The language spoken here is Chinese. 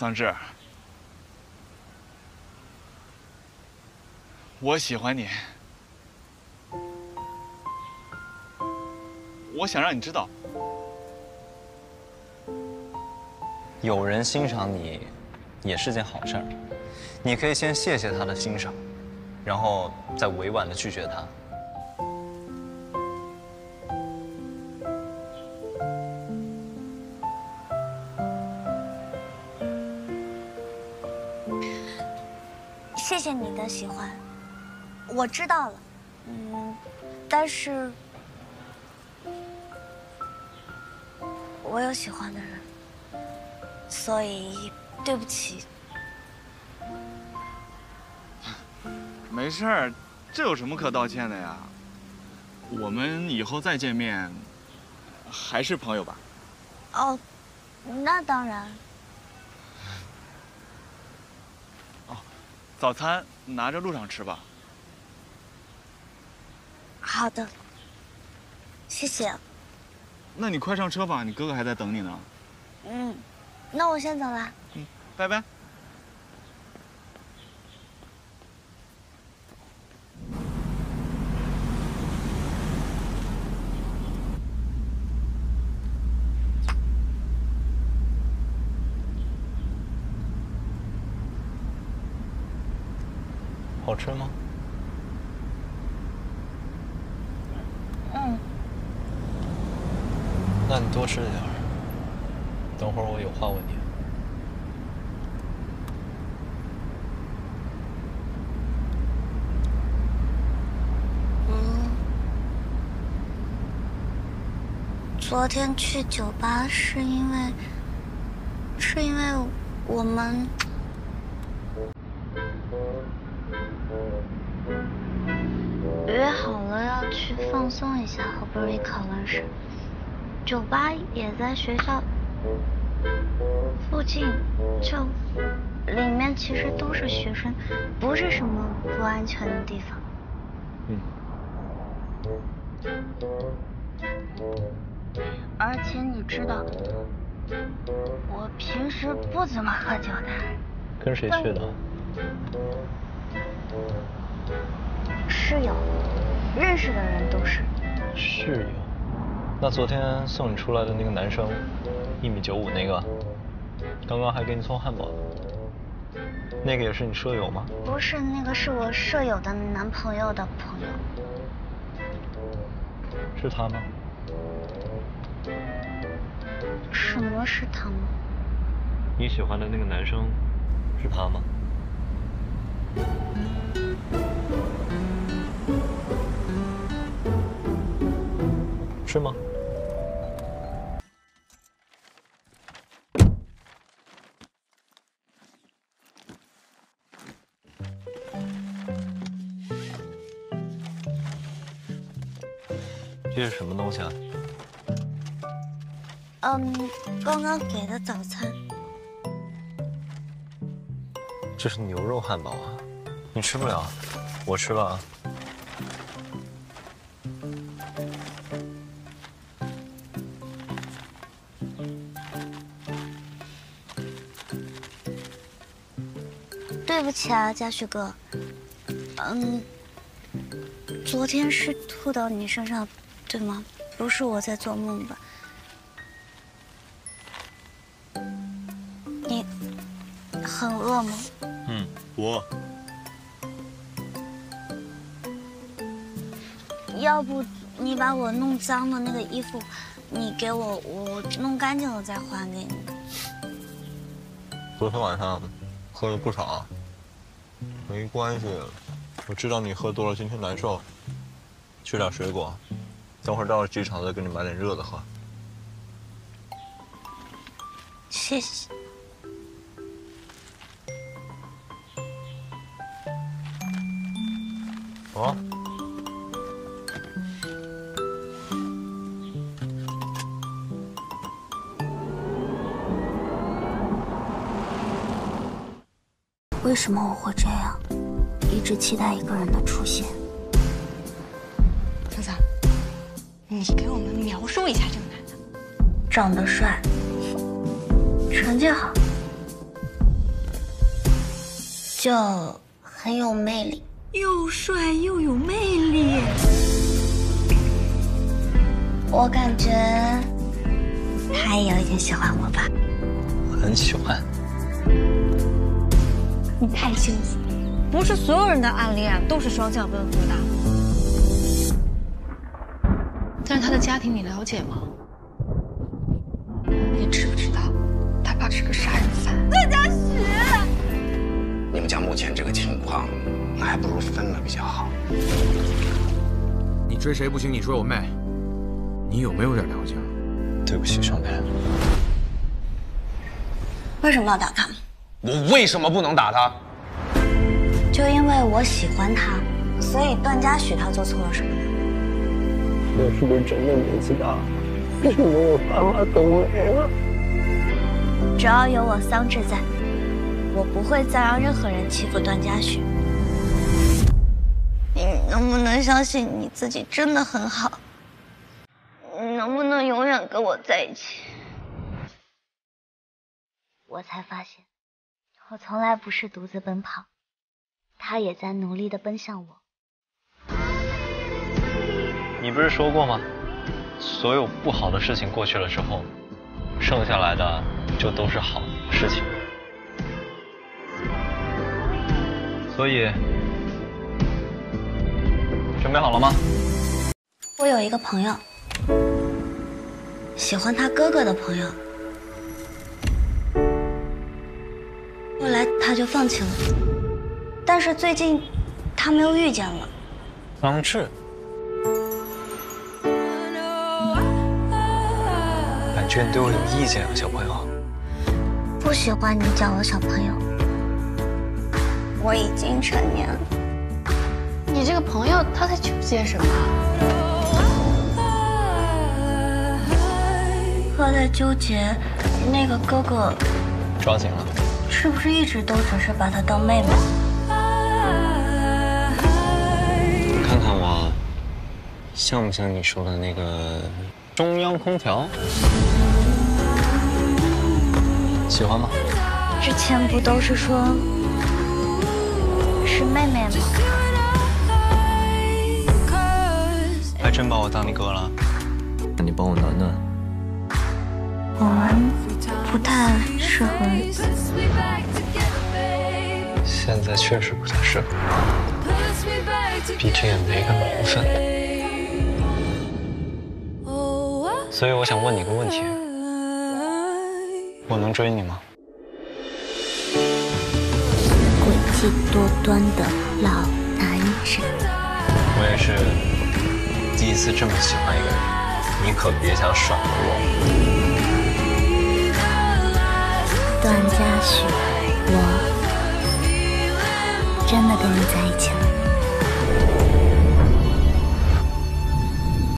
桑稚，我喜欢你，我想让你知道，有人欣赏你，也是件好事。你可以先谢谢他的欣赏，然后再委婉的拒绝他。谢谢你的喜欢，我知道了。嗯，但是我有喜欢的人，所以对不起。没事儿，这有什么可道歉的呀？我们以后再见面，还是朋友吧？哦，那当然。早餐拿着路上吃吧。好的，谢谢。那你快上车吧，你哥哥还在等你呢。嗯，那我先走了。嗯，拜拜。好吃吗？嗯。那你多吃点儿。等会儿我有话问你。嗯。昨天去酒吧是因为，是因为我们。好了要去放松一下，好不容易考完试，酒吧也在学校附近，就里面其实都是学生，不是什么不安全的地方。嗯。而且你知道，我平时不怎么喝酒的。跟谁去的？室友，认识的人都是。室友，那昨天送你出来的那个男生，一米九五那个，刚刚还给你送汉堡的，那个也是你舍友吗？不是，那个是我舍友的男朋友的朋友。是他吗？什么是他吗？你喜欢的那个男生，是他吗？是吗？这是什么东西啊？嗯，刚刚给的早餐。这是牛肉汉堡啊，你吃不了，我吃了啊。对不起啊，嘉旭哥。嗯，昨天是吐到你身上，对吗？不是我在做梦吧？你很饿吗？嗯，不饿。要不你把我弄脏的那个衣服，你给我，我弄干净了再还给你。昨天晚上喝了不少。没关系，我知道你喝多了今天难受，吃点水果，等会儿到了机场再给你买点热的喝。谢谢。啊？为什么我会这样，一直期待一个人的出现？子子，你给我们描述一下这个男的。长得帅，成绩好，就很有魅力，又帅又有魅力。我感觉他也有一点喜欢我吧。很喜欢。你太幸福了，不是所有人的暗恋都是双向奔赴的。但是他的家庭你了解吗？你知不知道，他爸是个杀人犯？你们家目前这个情况，那还不如分了比较好。你追谁不行，你追我妹，你有没有点良心？对不起，兄弟。为什么要打他？我为什么不能打他？就因为我喜欢他，所以段嘉许他做错了什么呢？我是不是真的年纪大？为什么我爸妈都没了？只要有我桑稚在，我不会再让任何人欺负段嘉许。你能不能相信你自己真的很好？你能不能永远跟我在一起？我才发现，我从来不是独自奔跑，他也在努力的奔向我。你不是说过吗？所有不好的事情过去了之后，剩下来的就都是好事情。所以，准备好了吗？我有一个朋友，喜欢他哥哥的朋友，后来他就放弃了，但是最近他们又遇见了。方志，感觉你对我有意见啊，小朋友。不喜欢你叫我小朋友，我已经成年了。你这个朋友他在纠结什么？他在纠结那个哥哥抓紧了。是不是一直都只是把她当妹妹？看看我，像不像你说的那个中央空调？喜欢吗？之前不都是说是妹妹吗？还真把我当你哥了？那你帮我暖暖。我们不太适合。现在确实不太适合，毕竟也没个名分。所以我想问你个问题：我能追你吗？诡计多端的老男人。我也是第一次这么喜欢一个人，你可别想甩了我。段嘉许，我真的跟你在一起了。